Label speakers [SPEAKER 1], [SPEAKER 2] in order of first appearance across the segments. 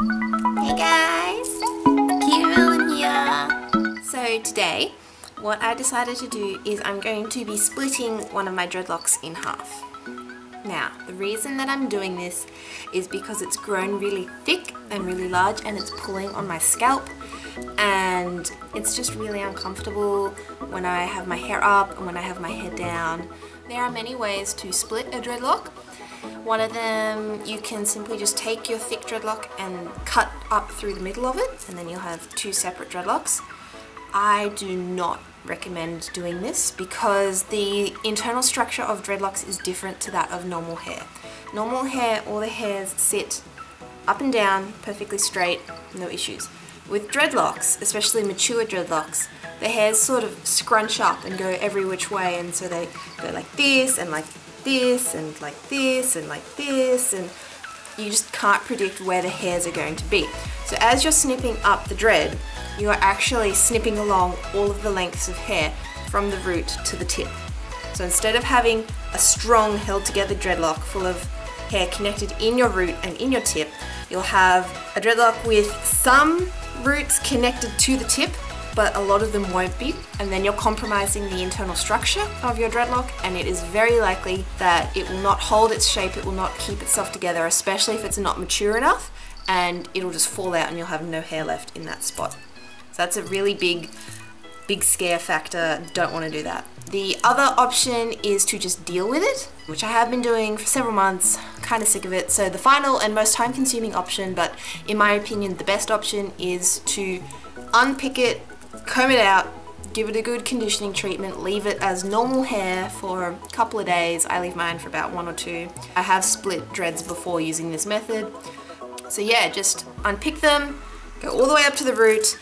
[SPEAKER 1] Hey guys, Kira here. So today, what I decided to do is I'm going to be splitting one of my dreadlocks in half. Now, the reason that I'm doing this is because it's grown really thick and really large and it's pulling on my scalp and it's just really uncomfortable when I have my hair up and when I have my hair down. There are many ways to split a dreadlock. One of them, you can simply just take your thick dreadlock and cut up through the middle of it and then you'll have two separate dreadlocks. I do not recommend doing this because the internal structure of dreadlocks is different to that of normal hair. Normal hair, all the hairs sit up and down, perfectly straight, no issues. With dreadlocks, especially mature dreadlocks, the hairs sort of scrunch up and go every which way and so they go like this and like this and like this and like this and you just can't predict where the hairs are going to be. So as you're snipping up the dread, you are actually snipping along all of the lengths of hair from the root to the tip. So instead of having a strong held together dreadlock full of hair connected in your root and in your tip, you'll have a dreadlock with some roots connected to the tip but a lot of them won't be and then you're compromising the internal structure of your dreadlock and it is very likely that it will not hold its shape, it will not keep itself together especially if it's not mature enough and it'll just fall out and you'll have no hair left in that spot. So that's a really big, big scare factor. Don't want to do that. The other option is to just deal with it, which I have been doing for several months, kind of sick of it. So the final and most time consuming option, but in my opinion, the best option is to unpick it, comb it out, give it a good conditioning treatment, leave it as normal hair for a couple of days. I leave mine for about one or two. I have split dreads before using this method. So yeah, just unpick them, go all the way up to the root,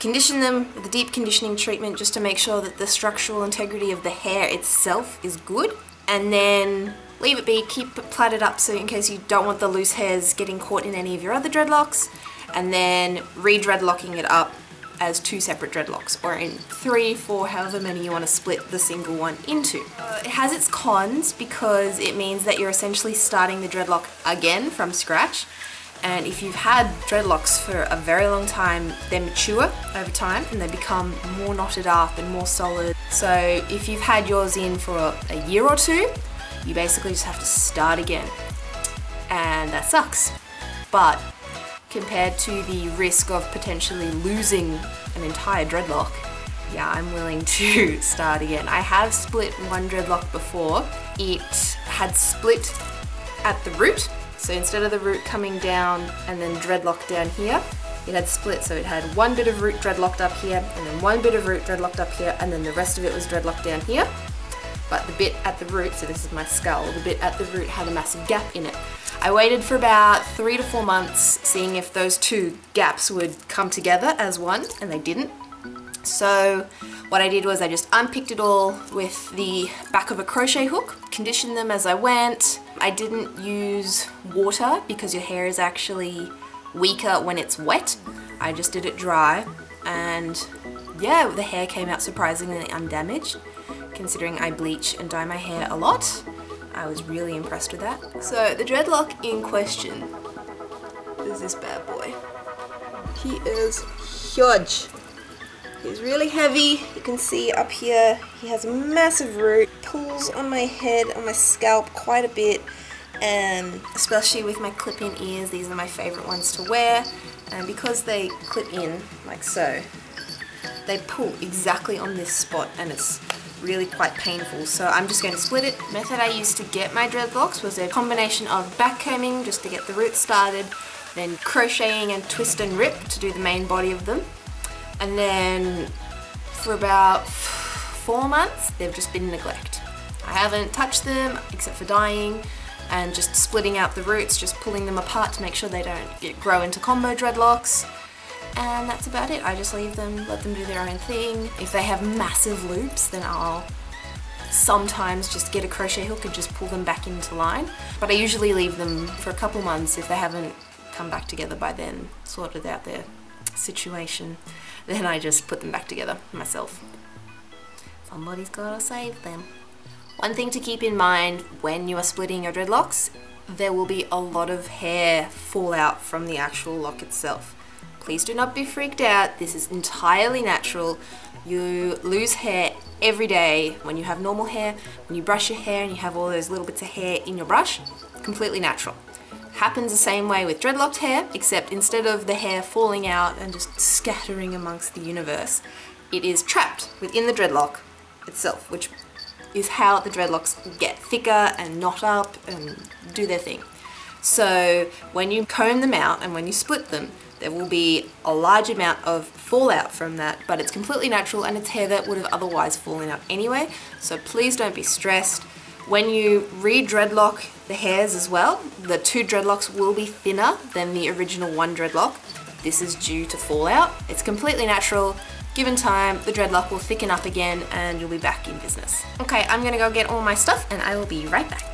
[SPEAKER 1] Condition them with a deep conditioning treatment just to make sure that the structural integrity of the hair itself is good. And then leave it be, keep it plaited up so in case you don't want the loose hairs getting caught in any of your other dreadlocks. And then re-dreadlocking it up as two separate dreadlocks or in three, four, however many you want to split the single one into. Uh, it has its cons because it means that you're essentially starting the dreadlock again from scratch and if you've had dreadlocks for a very long time, they mature over time and they become more knotted up and more solid. So if you've had yours in for a year or two, you basically just have to start again. And that sucks. But compared to the risk of potentially losing an entire dreadlock, yeah, I'm willing to start again. I have split one dreadlock before. It had split at the root so instead of the root coming down and then dreadlocked down here, it had split. So it had one bit of root dreadlocked up here and then one bit of root dreadlocked up here and then the rest of it was dreadlocked down here. But the bit at the root, so this is my skull, the bit at the root had a massive gap in it. I waited for about three to four months seeing if those two gaps would come together as one and they didn't. So what I did was I just unpicked it all with the back of a crochet hook, conditioned them as I went. I didn't use water because your hair is actually weaker when it's wet. I just did it dry and yeah, the hair came out surprisingly undamaged considering I bleach and dye my hair a lot. I was really impressed with that. So the dreadlock in question is this bad boy. He is huge. He's really heavy. You can see up here he has a massive root. Pulls on my head, on my scalp quite a bit and especially with my clip-in ears, these are my favorite ones to wear and because they clip in like so, they pull exactly on this spot and it's really quite painful. So I'm just going to split it. The method I used to get my dreadlocks was a combination of back combing just to get the roots started, then crocheting and twist and rip to do the main body of them, and then for about four months, they've just been neglect. I haven't touched them except for dyeing and just splitting out the roots, just pulling them apart to make sure they don't get, grow into combo dreadlocks. And that's about it. I just leave them, let them do their own thing. If they have massive loops, then I'll sometimes just get a crochet hook and just pull them back into line. But I usually leave them for a couple months if they haven't come back together by then, sorted out their situation then I just put them back together myself. Somebody's gotta save them. One thing to keep in mind when you are splitting your dreadlocks, there will be a lot of hair fall out from the actual lock itself. Please do not be freaked out. This is entirely natural. You lose hair every day when you have normal hair, when you brush your hair and you have all those little bits of hair in your brush. Completely natural. Happens the same way with dreadlocked hair, except instead of the hair falling out and just scattering amongst the universe, it is trapped within the dreadlock itself, which is how the dreadlocks get thicker and knot up and do their thing. So when you comb them out and when you split them, there will be a large amount of fallout from that, but it's completely natural and it's hair that would have otherwise fallen out anyway. So please don't be stressed. When you re-dreadlock the hairs as well, the two dreadlocks will be thinner than the original one dreadlock. This is due to fallout. It's completely natural. Given time, the dreadlock will thicken up again and you'll be back in business. Okay, I'm gonna go get all my stuff and I will be right back.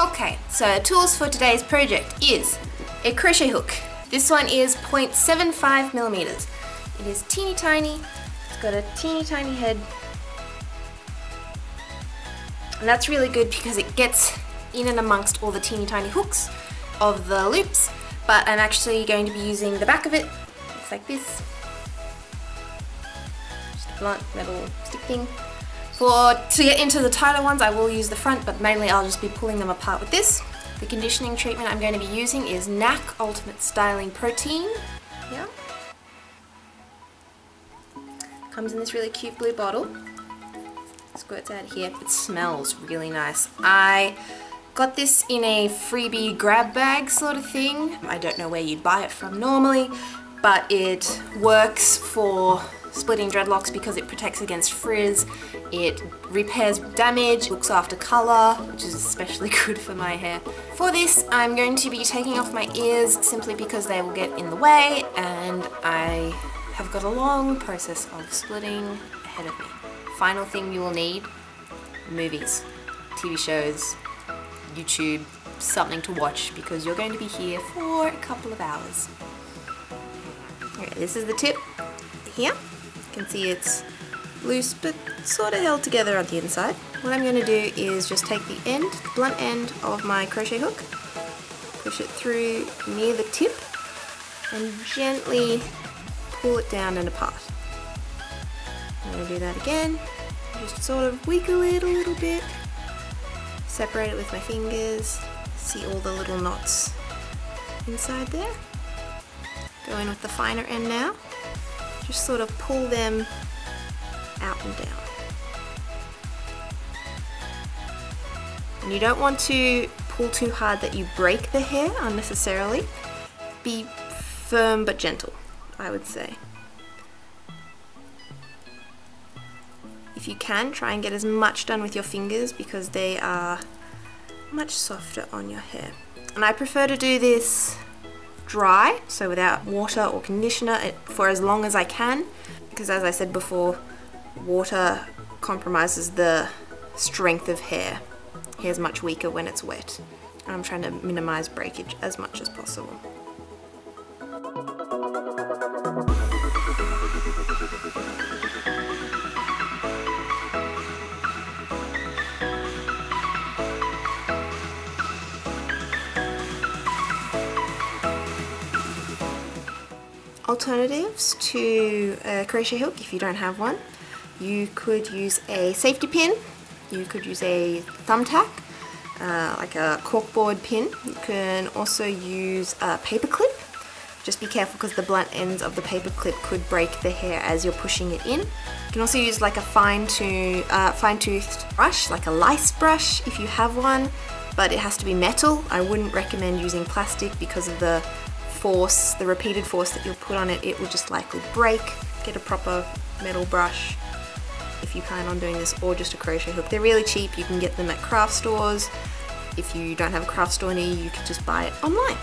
[SPEAKER 1] Okay, so tools for today's project is a crochet hook. This one is 0.75 millimeters. It is teeny tiny, it's got a teeny tiny head. And that's really good because it gets in and amongst all the teeny tiny hooks of the loops, but I'm actually going to be using the back of it. Looks like this blunt metal stick thing. For To get into the tighter ones I will use the front but mainly I'll just be pulling them apart with this. The conditioning treatment I'm going to be using is NAC Ultimate Styling Protein. Yeah. Comes in this really cute blue bottle. Squirts out here. It smells really nice. I got this in a freebie grab bag sort of thing. I don't know where you'd buy it from normally, but it works for splitting dreadlocks because it protects against frizz, it repairs damage, looks after colour, which is especially good for my hair. For this, I'm going to be taking off my ears simply because they will get in the way and I have got a long process of splitting ahead of me. Final thing you will need, movies, TV shows, YouTube, something to watch because you're going to be here for a couple of hours. Okay, this is the tip here You can see it's loose but sort of held together on the inside. What I'm going to do is just take the end, the blunt end of my crochet hook, push it through near the tip and gently pull it down and apart. I'm going to do that again, just sort of wiggle it a little bit, separate it with my fingers, see all the little knots inside there. Go in with the finer end now just sort of pull them out and down. And you don't want to pull too hard that you break the hair unnecessarily. Be firm but gentle, I would say. If you can, try and get as much done with your fingers because they are much softer on your hair. And I prefer to do this dry, so without water or conditioner eh, for as long as I can, because as I said before, water compromises the strength of hair. Hair's much weaker when it's wet. And I'm trying to minimize breakage as much as possible. alternatives to uh, a crochet hook if you don't have one. You could use a safety pin, you could use a thumbtack, uh, like a corkboard pin. You can also use a paper clip. Just be careful because the blunt ends of the paper clip could break the hair as you're pushing it in. You can also use like a fine, to, uh, fine toothed brush, like a lice brush if you have one, but it has to be metal. I wouldn't recommend using plastic because of the force, the repeated force that you'll put on it, it will just likely break. Get a proper metal brush you plan on doing this or just a crochet hook. They're really cheap, you can get them at craft stores. If you don't have a craft store near you, you can just buy it online.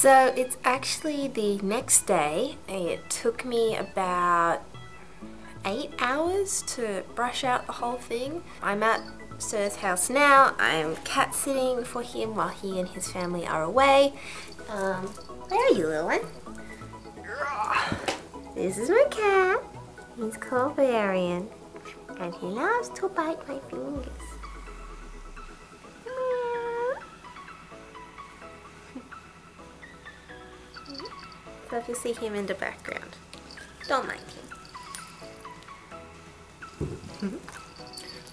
[SPEAKER 1] So it's actually the next day. It took me about eight hours to brush out the whole thing. I'm at Sir's house now. I'm cat sitting for him while he and his family are away. Um, where are you, little one? This is my cat. He's called Varian. And he loves to bite my fingers. You see him in the background, don't mind him. Mm-hmm.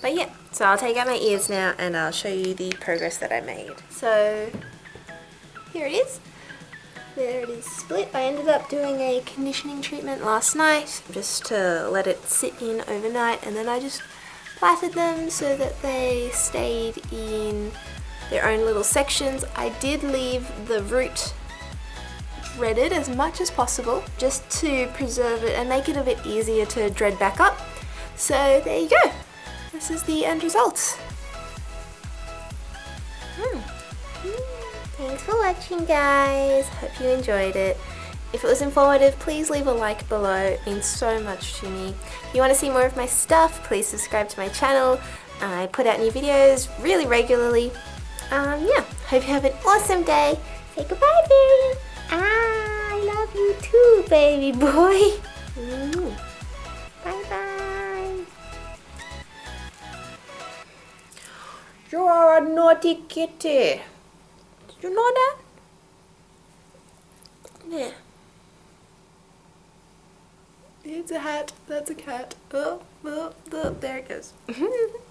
[SPEAKER 1] but yeah, so I'll take out my ears now and I'll show you the progress that I made. So here it is. There it is split. I ended up doing a conditioning treatment last night just to let it sit in overnight and then I just plaited them so that they stayed in their own little sections. I did leave the root threaded as much as possible just to preserve it and make it a bit easier to dread back up. So there you go. This is the end result. Hmm. Thanks for watching guys. Hope you enjoyed it. If it was informative, please leave a like below. It means so much to me. If you want to see more of my stuff, please subscribe to my channel. I put out new videos really regularly. Um, yeah, hope you have an awesome day. Say goodbye, Varian. You too, baby boy. Mm. Bye bye. You're a naughty kitty. Did you know that? Yeah. It's a hat. That's a cat. Oh, oh, oh there it goes.